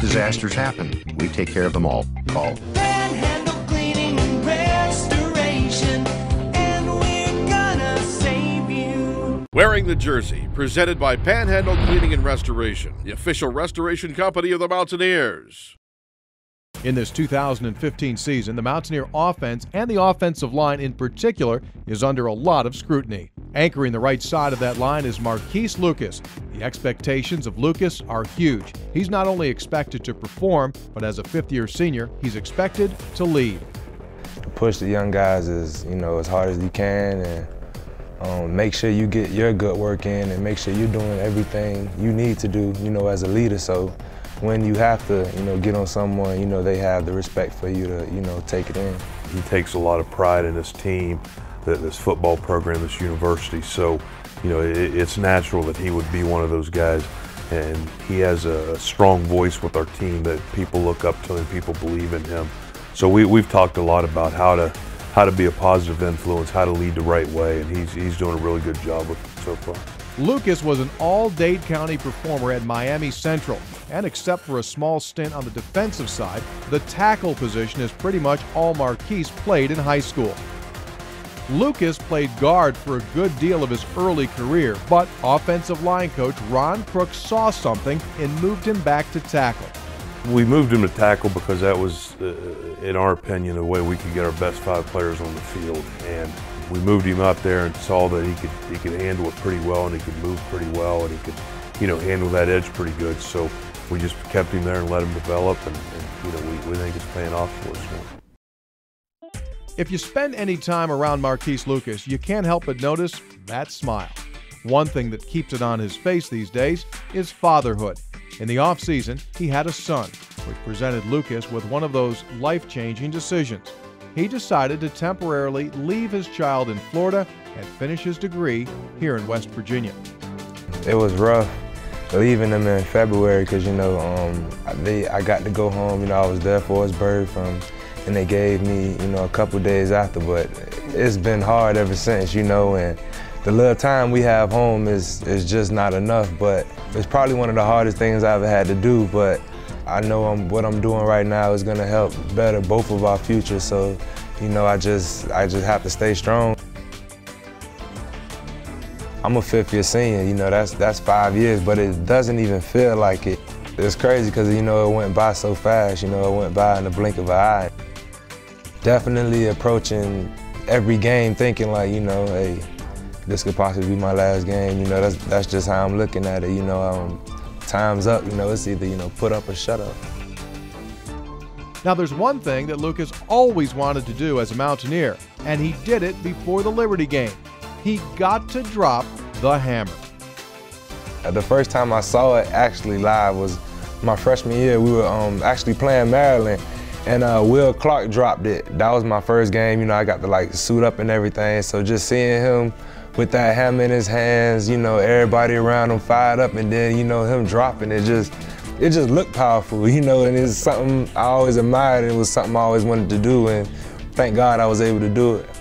disasters happen. We take care of them all. Call Panhandle Cleaning and Restoration, and we're gonna save you. Wearing the Jersey, presented by Panhandle Cleaning and Restoration, the official restoration company of the Mountaineers. In this 2015 season, the Mountaineer offense and the offensive line in particular is under a lot of scrutiny. Anchoring the right side of that line is Marquis Lucas. The expectations of Lucas are huge. He's not only expected to perform, but as a fifth year senior, he's expected to lead. push the young guys as you know as hard as you can and um, make sure you get your good work in and make sure you're doing everything you need to do you know as a leader so when you have to you know get on someone you know they have the respect for you to you know take it in He takes a lot of pride in his team, that this football program, this university. So, you know, it, it's natural that he would be one of those guys. And he has a strong voice with our team that people look up to and people believe in him. So we, we've talked a lot about how to how to be a positive influence, how to lead the right way, and he's he's doing a really good job with it so far. Lucas was an all Dade County performer at Miami Central, and except for a small stint on the defensive side, the tackle position is pretty much all Marquis played in high school. Lucas played guard for a good deal of his early career, but offensive line coach Ron Crooks saw something and moved him back to tackle. We moved him to tackle because that was, uh, in our opinion, the way we could get our best five players on the field. And we moved him up there and saw that he could he could handle it pretty well and he could move pretty well and he could, you know, handle that edge pretty good. So we just kept him there and let him develop, and, and you know, we, we think it's paying off for us now. If you spend any time around Marquis Lucas, you can't help but notice that smile. One thing that keeps it on his face these days is fatherhood. In the offseason, he had a son, which presented Lucas with one of those life changing decisions. He decided to temporarily leave his child in Florida and finish his degree here in West Virginia. it was rough leaving them in February because you know um, they I got to go home. You know I was there for his birth, um, and they gave me you know a couple days after. But it's been hard ever since, you know, and the little time we have home is is just not enough. But it's probably one of the hardest things I ever had to do. But I know I'm, what I'm doing right now is gonna help better both of our futures. So you know I just I just have to stay strong. I'm a fifth year senior, you know, that's that's five years, but it doesn't even feel like it. It's crazy because, you know, it went by so fast, you know, it went by in the blink of an eye. Definitely approaching every game thinking like, you know, hey, this could possibly be my last game, you know, that's, that's just how I'm looking at it, you know, um, time's up, you know, it's either, you know, put up or shut up. Now, there's one thing that Lucas always wanted to do as a Mountaineer, and he did it before the Liberty game. He got to drop the hammer. Uh, The first time I saw it actually live was my freshman year. We were um, actually playing Maryland, and uh, Will Clark dropped it. That was my first game. You know, I got to like suit up and everything. So just seeing him with that hammer in his hands, you know, everybody around him fired up, and then you know him dropping it just. It just looked powerful, you know, and it's something I always admired. It was something I always wanted to do, and thank God I was able to do it.